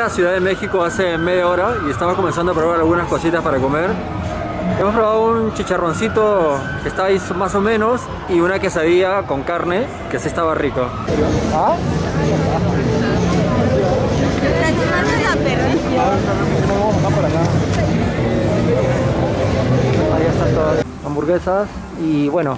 a Ciudad de México hace media hora y estamos comenzando a probar algunas cositas para comer. Hemos probado un chicharroncito que está ahí más o menos y una quesadilla con carne que sí estaba rico. ¿Ah? Ahí hamburguesas y bueno,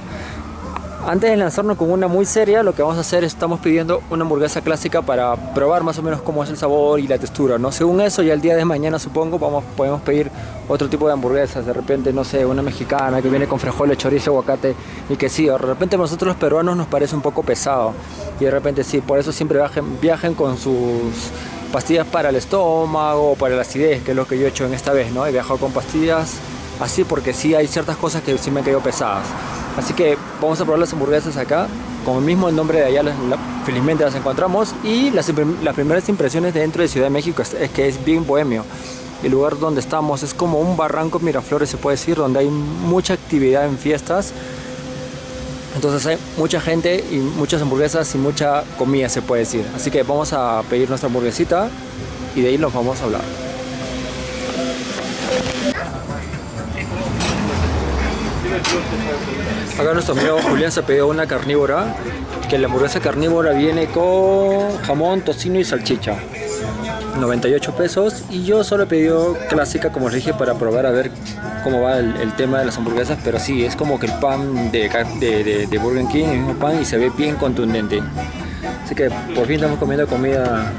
antes de lanzarnos con una muy seria, lo que vamos a hacer es estamos pidiendo una hamburguesa clásica para probar más o menos cómo es el sabor y la textura, ¿no? Según eso, ya el día de mañana supongo vamos, podemos pedir otro tipo de hamburguesas, de repente, no sé, una mexicana que viene con frijoles, chorizo, aguacate y quesillo. De repente a nosotros los peruanos nos parece un poco pesado y de repente sí, por eso siempre viajen, viajen con sus pastillas para el estómago, para la acidez, que es lo que yo he hecho en esta vez, ¿no? He viajado con pastillas así porque sí hay ciertas cosas que sí me han caído pesadas. Así que vamos a probar las hamburguesas acá, con el mismo nombre de allá, felizmente las encontramos. Y las, las, primeras impresiones dentro de Ciudad de México es, es, que es bien bohemio. El lugar donde estamos es como un barranco Miraflores, se puede decir, donde hay mucha actividad en fiestas. Entonces hay mucha gente y muchas hamburguesas y mucha comida, se puede decir. Así que vamos a pedir nuestra hamburguesita y de ahí nos vamos a hablar. Acá nuestro amigo Julián se pidió una carnívora, que la hamburguesa carnívora viene con jamón, tocino y salchicha. 98 pesos y yo solo pedido clásica como les dije para probar a ver cómo va el, tema de las hamburguesas pero sí es como que el pan de, de, de, Burger King el mismo pan y se ve bien contundente así que por fin estamos comiendo comida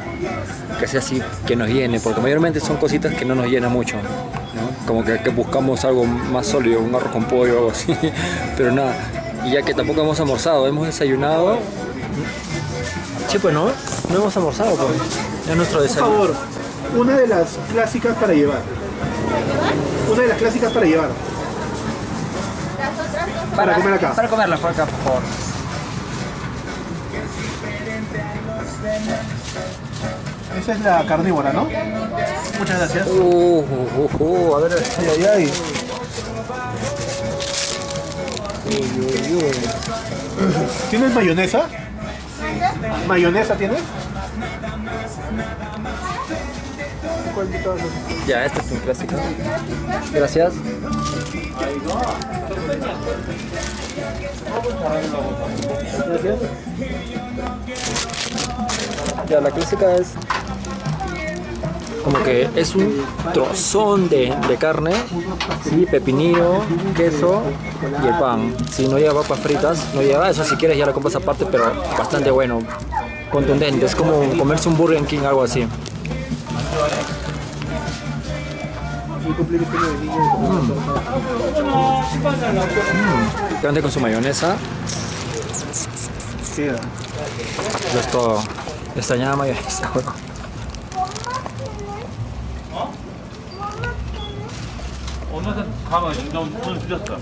que sea así que nos llene porque mayormente son cositas que no nos llenan mucho como que, que, buscamos algo más sólido, un arroz con pollo o algo así, pero nada, y ya que tampoco hemos almorzado, hemos desayunado. Sí, pues no, no hemos almorzado, pues. Es nuestro desayuno. Por favor, una de las clásicas para llevar. Una de las clásicas para llevar. Para, para comer acá. Para comerla por acá, por favor. Esa es la carnívora, ¿no? Muchas gracias. Uh, uh, uh, uh, a ver, ay, ay, ay. ¿Tienes mayonesa? ¿Mayonesa tienes? Ya, este es un clásico. Gracias. Gracias. Ya, la clásica es como que es un trozón de, de carne, ¿sí? pepinillo, queso y el pan. Si no lleva papas fritas, no lleva eso, si quieres ya lo compras aparte, pero bastante bueno, contundente, es como comerse un Burger King, algo así. Mm. Mm. con su mayonesa. Sí. Eso es todo. Extrañaba mayonesa, 오늘은 가면 좀 오늘 늦었어.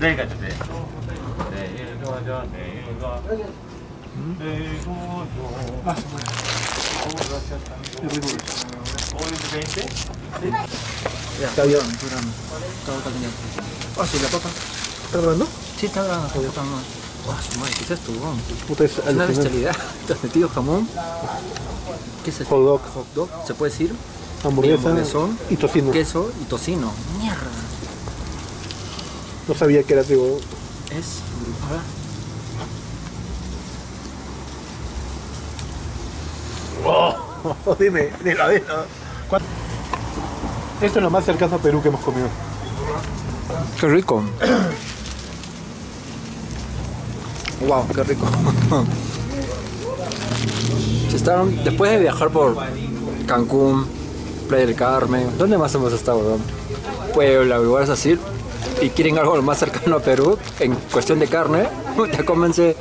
내일 가자 내일. 내일 가자 내일 가. 내일 가자. Hoy es 20. Está bien. Todo está bien. Ah, sí, la papa. ¿Está grabando? Sí, está grabando. Está grabando. Wow, su madre, ¿qué es esto, weón? Puta, es Una alucinante. bestialidad. ¿Te has metido jamón? ¿Qué es esto? Hot dog, Hot dog, ¿se puede decir? Hamburguesa hamburguesón, y tocino. Queso y tocino. Mierda. No sabía que era, digo, Es. Ver. Oh, dime, ver. ¿cuál- Esto es lo más cercano a Perú que hemos comido. Qué rico. wow, qué rico. Estaban, después de viajar por Cancún, Playa del Carmen, ¿dónde más hemos estado? weón? Puebla, lugares así, y quieren algo más cercano a Perú, en cuestión de carne, ya cómense.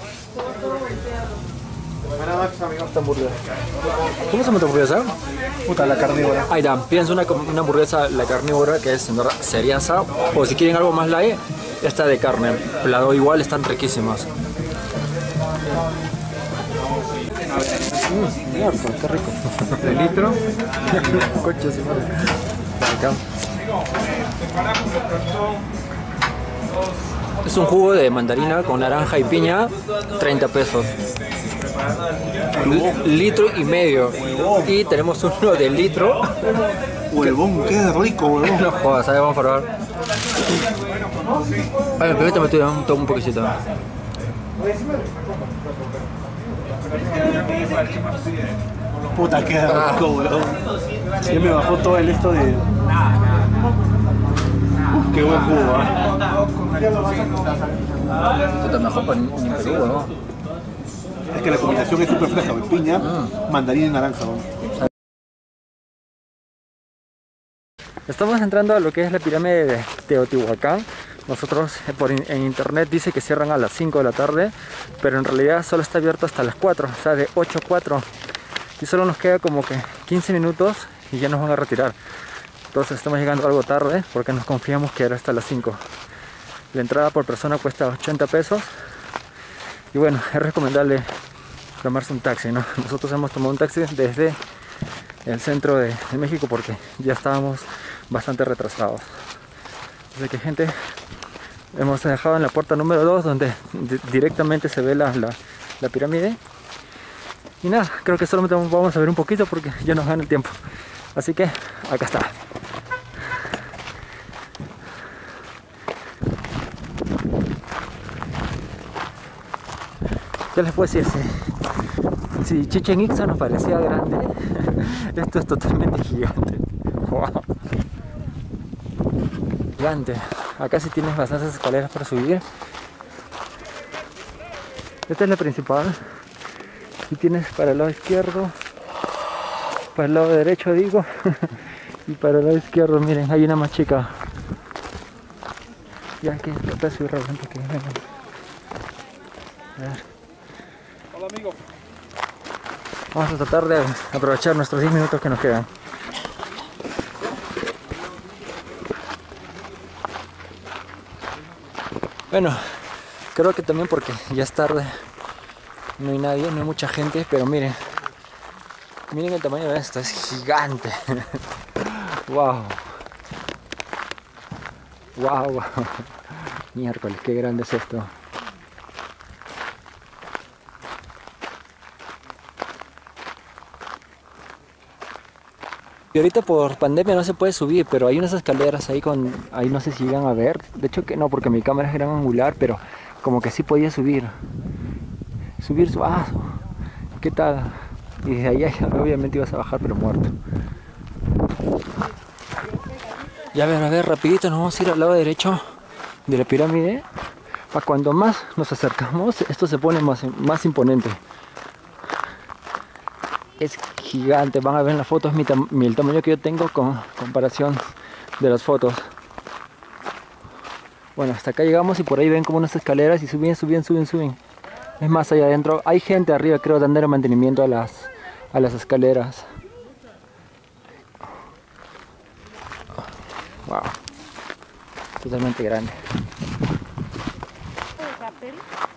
¿Cómo se llama tu hamburguesa? Puta, la carnívora. Ahí está, pídense una, una hamburguesa, la carnívora, que es seriaza, o si quieren algo más light, esta de carne. La doy igual, están riquísimas. Mm, qué rico. De litro. Coche, su madre. Acá. Es un jugo de mandarina con naranja y piña, 30 pesos. litro y medio. Y tenemos uno de litro. Huevón, qué rico, huevón. No jodas, a ver, vamos a probar. Ay, permítame tú, un, tomo un poquito. Puta, qué rico, huevón. Ya me bajó todo el esto de. Qué buen jugo, ¿ah? Esto está mejor ni en Perú, weón. Es que la combinación es súper fresca, güey. Piña, Mm. mandarina y naranja, huevón. Estamos entrando a lo que es la pirámide de Teotihuacán. Nosotros eh, en internet dice que cierran a las 5 de la tarde, pero en realidad solo está abierto hasta las 4, o sea, de 8 a 4. Y solo nos queda como que 15 minutos y ya nos van a retirar. Entonces estamos llegando algo tarde porque nos confiamos que era hasta las 5. La entrada por persona cuesta 80 pesos. Y bueno, es recomendable tomarse un taxi, ¿no? Nosotros hemos tomado un taxi desde el centro de México porque ya estábamos bastante retrasados. Así que gente, hemos dejado en la puerta número 2 donde di- directamente se ve la, la- pirámide. Y nada, creo que solamente vamos a ver un poquito porque ya nos gana el tiempo. Así que acá está. ¿Qué les puedo decir? Si, si Chichen Itza nos parecía grande, esto es totalmente gigante. Wow. Gigante. Acá sí tienes bastantes escaleras para subir. Esta es la principal. Y tienes para el lado izquierdo, para el lado derecho digo, y para el lado izquierdo, miren, hay una más chica. Ya que trata de subir rápido que vengan. A ver. Hola amigo. Vamos a tratar de aprovechar nuestros 10 minutos que nos quedan. Bueno, creo que también porque ya es tarde, no hay nadie, no hay mucha gente, pero miren, miren el tamaño de esto, es gigante. wow. Wow, wow. Miércoles, qué grande es esto. Ahorita por pandemia no se puede subir, pero hay unas escaleras ahí con, ahí no sé si llegan a ver. De hecho que no, porque mi cámara es gran angular, pero como que sí podía subir. Subir su ah, ¿qué tal? Y desde ahí obviamente ibas a bajar, pero muerto. Ya a ver, a ver, rapidito, nos vamos a ir al lado derecho de la pirámide. A cuando más nos acercamos, esto se pone más, más imponente es gigante. Van a ver en las fotos mi, tam- el tamaño que yo tengo con comparación de las fotos. Bueno, hasta acá llegamos y por ahí ven como unas escaleras y suben, suben, suben, suben. Es más, allá adentro hay gente arriba, creo, dándole mantenimiento a las, a las escaleras. Wow. Totalmente grande.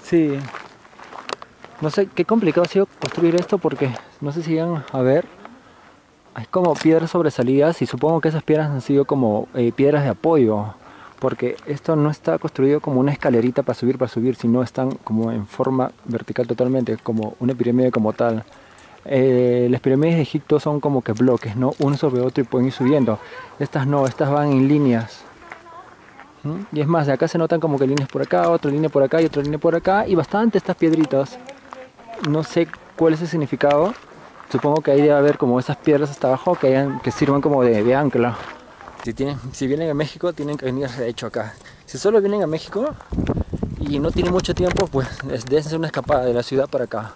Sí. No sé qué complicado ha sido construir esto porque no sé si llegan a ver. Hay como piedras sobresalidas y supongo que esas piedras han sido como eh, piedras de apoyo. Porque esto no está construido como una escalerita para subir, para subir, sino están como en forma vertical totalmente, como una pirámide como tal. Eh, las pirámides de Egipto son como que bloques, ¿no? Uno sobre otro y pueden ir subiendo. Estas no, estas van en líneas. ¿Mm? Y es más, de acá se notan como que líneas por acá, otra línea por acá y otra línea por acá. Y bastante estas piedritas. No sé cuál es el significado. Supongo que ahí debe haber como esas piedras hasta abajo que, que sirvan como de, de ancla. Si, tienen, si vienen a México, tienen que venir de hecho acá. Si solo vienen a México y no tienen mucho tiempo, pues hacer una escapada de la ciudad para acá.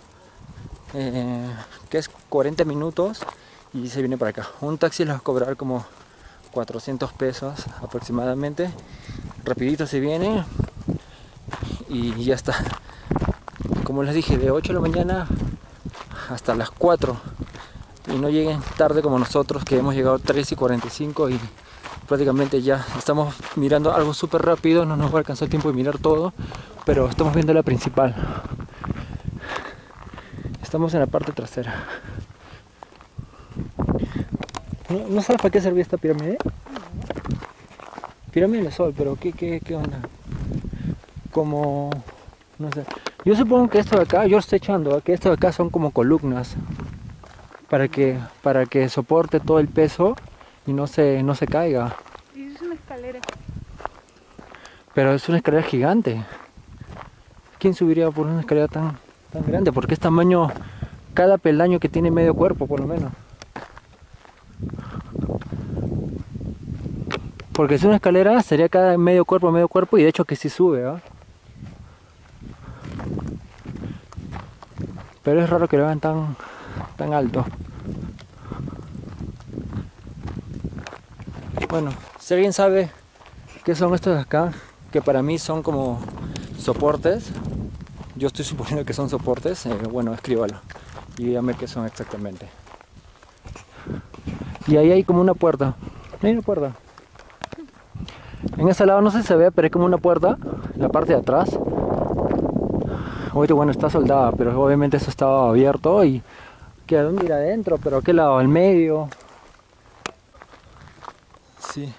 Eh, que es 40 minutos y se viene para acá. Un taxi les va a cobrar como 400 pesos aproximadamente. Rapidito se viene y ya está. Como les dije, de 8 de la mañana hasta las 4 y no lleguen tarde como nosotros que hemos llegado 3 y 45 y prácticamente ya estamos mirando algo súper rápido, no nos va a alcanzar el tiempo de mirar todo, pero estamos viendo la principal. Estamos en la parte trasera. ¿No, no sabes para qué servía esta pirámide? Pirámide del Sol, pero ¿qué, qué, qué onda? Como, no sé, Yo supongo que esto de acá, yo estoy echando, ¿eh? que esto de acá son como columnas para que para que soporte todo el peso y no se no se caiga. Y es una escalera. Pero es una escalera gigante. ¿Quién subiría por una escalera tan tan grande? Porque es tamaño cada peldaño que tiene medio cuerpo por lo menos. Porque si una escalera sería cada medio cuerpo, medio cuerpo y de hecho que sí sube, ¿ah? Pero es raro que lo hagan tan, tan alto. Bueno, si alguien sabe qué son estos de acá, que para mí son como soportes, yo estoy suponiendo que son soportes, eh, bueno, escríbalo y dígame qué son exactamente. Y ahí hay como una puerta. Hay una puerta. En ese lado no sé si se ve, pero hay como una puerta en la parte de atrás. Bueno está soldada, pero obviamente eso estaba abierto y que a dónde ir adentro, pero a qué lado, al medio. Sí.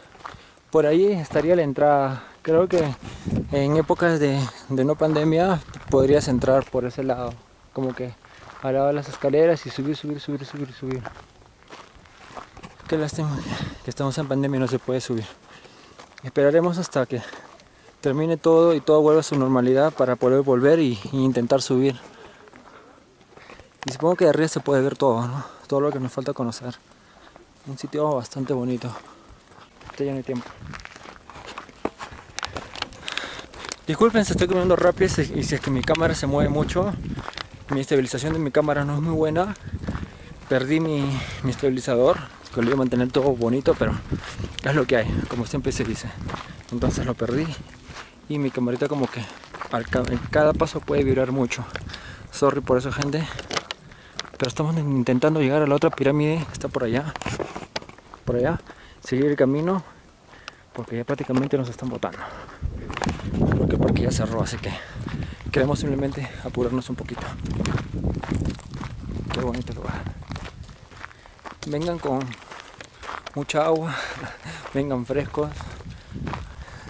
Por ahí estaría la entrada. Creo que en épocas de, de no pandemia podrías entrar por ese lado. Como que al lado de las escaleras y subir, subir, subir, subir, subir. Qué lástima que estamos en pandemia y no se puede subir. Esperaremos hasta que termine todo y todo vuelva a su normalidad para poder volver y, intentar subir. Y supongo que de arriba se puede ver todo, ¿no? Todo lo que nos falta conocer. Un sitio bastante bonito. Este ya no tiempo. Disculpen si estoy comiendo rápido y si es que mi cámara se mueve mucho. Mi estabilización de mi cámara no es muy buena. Perdí mi, mi estabilizador, que lo mantener todo bonito, pero es lo que hay, como siempre se dice. Entonces lo perdí y mi camarita como que en cada paso puede vibrar mucho. Sorry por eso gente. Pero estamos intentando llegar a la otra pirámide que está por allá. Por allá. Seguir el camino. Porque ya prácticamente nos están botando. Porque ya cerró, así que queremos simplemente apurarnos un poquito. Qué bonito lugar. Vengan con mucha agua, vengan frescos,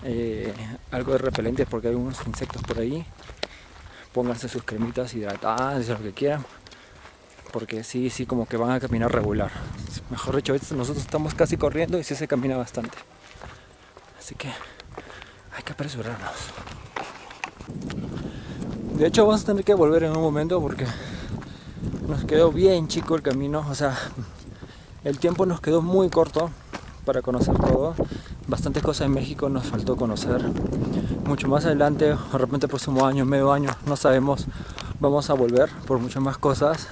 eh, algo de repelentes porque hay unos insectos por ahí. Pónganse sus cremitas hidratadas, lo que quieran, porque sí, sí, como que van a caminar regular. Mejor dicho, nosotros estamos casi corriendo y sí se camina bastante. Así que hay que apresurarnos. De hecho, vamos a tener que volver en un momento porque nos quedó bien chico el camino, o sea, el tiempo nos quedó muy corto para conocer todo. Bastantes cosas en México nos faltó conocer. Mucho más adelante, de repente el próximo año, medio año, no sabemos, vamos a volver por muchas más cosas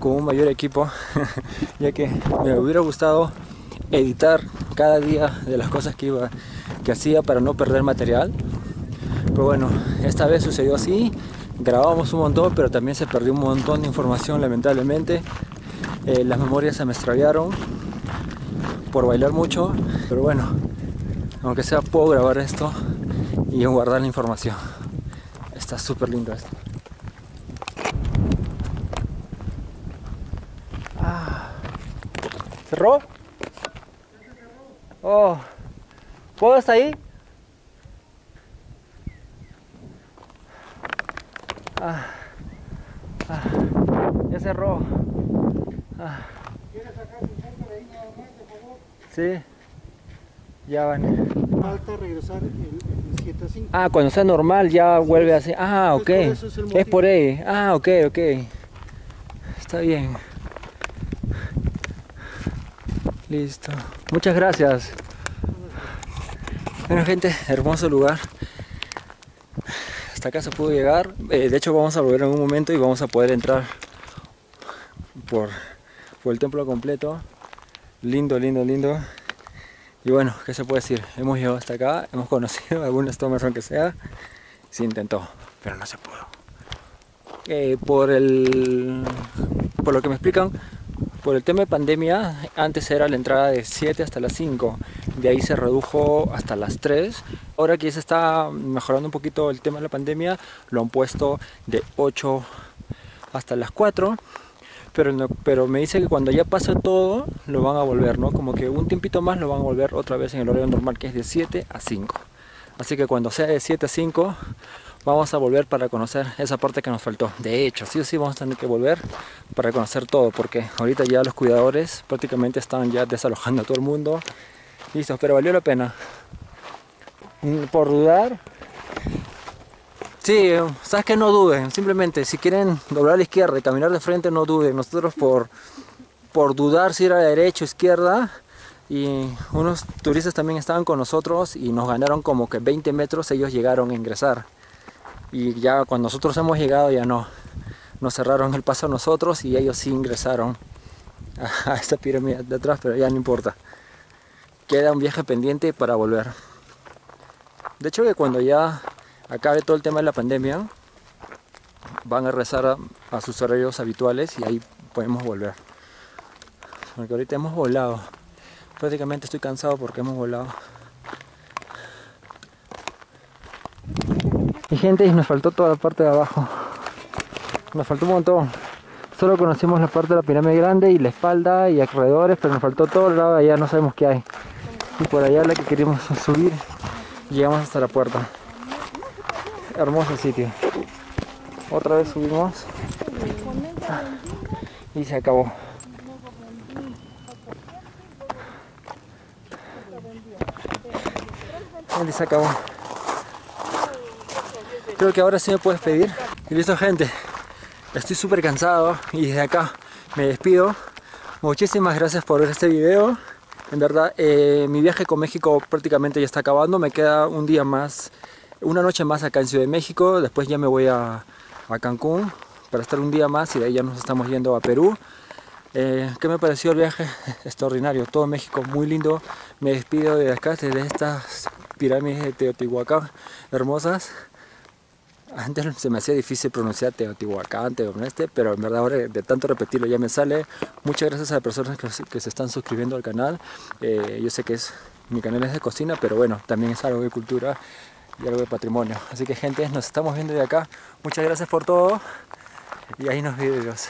con un mayor equipo, ya que me hubiera gustado editar cada día de las cosas que iba que hacía para no perder material. Pero bueno, esta vez sucedió así. Grabamos un montón, pero también se perdió un montón de información, lamentablemente. Eh, las memorias se me extraviaron por bailar mucho. Pero bueno, aunque sea, puedo grabar esto y guardar la información. Está súper lindo esto. Ah. ¿Cerró? Oh. ¿Puedo hasta ahí? Ah. Ah. Ya cerró. Ah. Sí. Ya van. Falta regresar el, el 7 a 5. Ah, cuando sea normal ya vuelve así. Ah, ok. Es por ahí. Ah, ok, ok. Está bien. Listo. Muchas gracias. Bueno, gente, hermoso lugar. Hasta acá se pudo llegar. Eh, de hecho, vamos a volver en un momento y vamos a poder entrar por, por el templo completo. Lindo, lindo, lindo. Y bueno, ¿qué se puede decir? Hemos llegado hasta acá, hemos conocido algunos tomers aunque sea. Se intentó, pero no se pudo. Eh, por el por lo que me explican, por el tema de pandemia, antes era la entrada de 7 hasta las 5, de ahí se redujo hasta las 3. Ahora que se está mejorando un poquito el tema de la pandemia, lo han puesto de 8 hasta las 4. Pero, me dice que cuando ya pase todo, lo van a volver, ¿no? Como que un tiempito más lo van a volver otra vez en el horario normal, que es de 7 a 5. Así que cuando sea de 7 a 5, vamos a volver para conocer esa parte que nos faltó. De hecho, sí o sí vamos a tener que volver para conocer todo, porque ahorita ya los cuidadores prácticamente están ya desalojando a todo el mundo. Listo, pero valió la pena. Mm, por dudar, Sí, sabes que no duden, simplemente si quieren doblar a la izquierda y caminar de frente no duden. Nosotros por, por dudar si era derecha o izquierda y unos turistas también estaban con nosotros y nos ganaron como que 20 metros, ellos llegaron a ingresar. Y ya cuando nosotros hemos llegado ya no, nos cerraron el paso a nosotros y ellos sí ingresaron a esta pirámide de atrás, pero ya no importa. Queda un viaje pendiente para volver. De hecho que cuando ya acabe todo el tema de la pandemia, van a rezar a, sus horarios habituales y ahí podemos volver. Porque ahorita hemos volado. Prácticamente estoy cansado porque hemos volado. Y gente, nos faltó toda la parte de abajo. Nos faltó un montón. Solo conocimos la parte de la pirámide grande y la espalda y alrededores, pero nos faltó todo el lado de allá, no sabemos qué hay. Y por allá la que queríamos subir, llegamos hasta la puerta hermoso sitio. Otra vez subimos y se acabó. Se acabó. Creo que ahora sí me puedes pedir. Y listo gente, estoy súper cansado y desde acá me despido. Muchísimas gracias por ver este video. En verdad, eh, mi viaje con México prácticamente ya está acabando. Me queda un día más una noche más acá en Ciudad de México, después ya me voy a, Cancún para estar un día más y de ahí ya nos estamos yendo a Perú. Eh, ¿Qué me pareció el viaje? Extraordinario, todo México muy lindo. Me despido de acá, desde estas pirámides de Teotihuacán hermosas. Antes se me hacía difícil pronunciar Teotihuacán, Teotihuacán, pero en verdad ahora de tanto repetirlo ya me sale. Muchas gracias a las personas que, se están suscribiendo al canal. Eh, yo sé que es mi canal es de cocina, pero bueno, también es algo de cultura y algo de patrimonio. Así que gente, nos estamos viendo de acá. Muchas gracias por todo y ahí nos vemos.